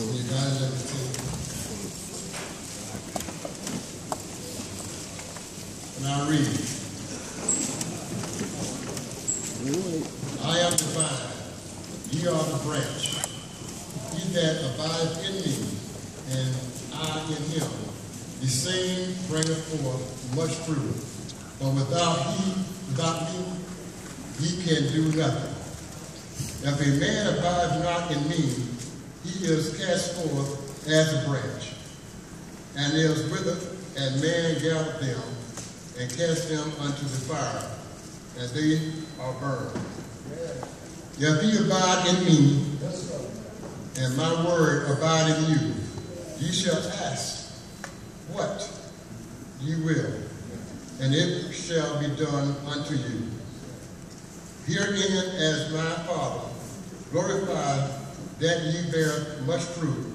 You guys? Now read. I am the vine, ye are the branch. He that abideth in me, and I in him, the same bringeth forth much fruit. For without he, without me, he can do nothing. If a man abides not in me, he is cast forth as a branch, and is withered, and man gathereth them, and cast them unto the fire, and they are burned. If ye abide in me, and my word abide in you, ye shall ask what ye will, and it shall be done unto you. Herein as my Father glorified that ye bear much fruit,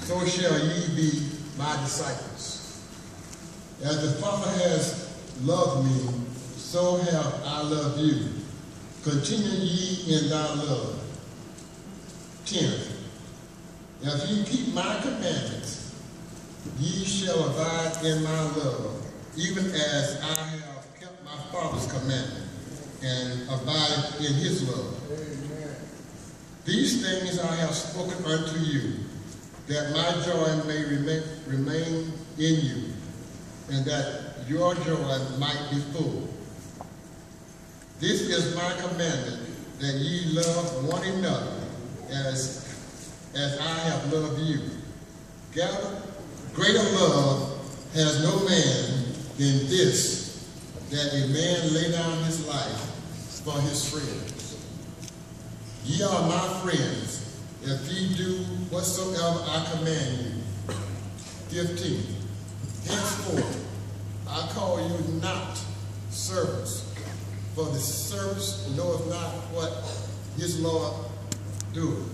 so shall ye be my disciples. As the Father has loved me, so have I loved you. Continue ye in thy love. 10. If ye keep my commandments, ye shall abide in my love, even as I have kept my Father's commandment and abide in his love. These things I have spoken unto you, that my joy may remain, remain in you, and that your joy might be full. This is my commandment, that ye love one another as, as I have loved you. Gather, greater love has no man than this, that a man lay down his life for his friends. Ye are my friends, if ye do whatsoever I command you. 15. Henceforth, I call you not servants, for the servant knoweth not what his Lord doeth.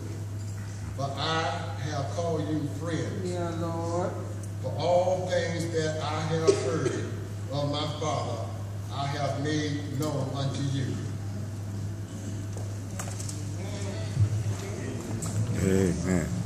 But I have called you friends. Yeah, Lord. For all things that I have heard of my Father, I have made known unto you. Amen.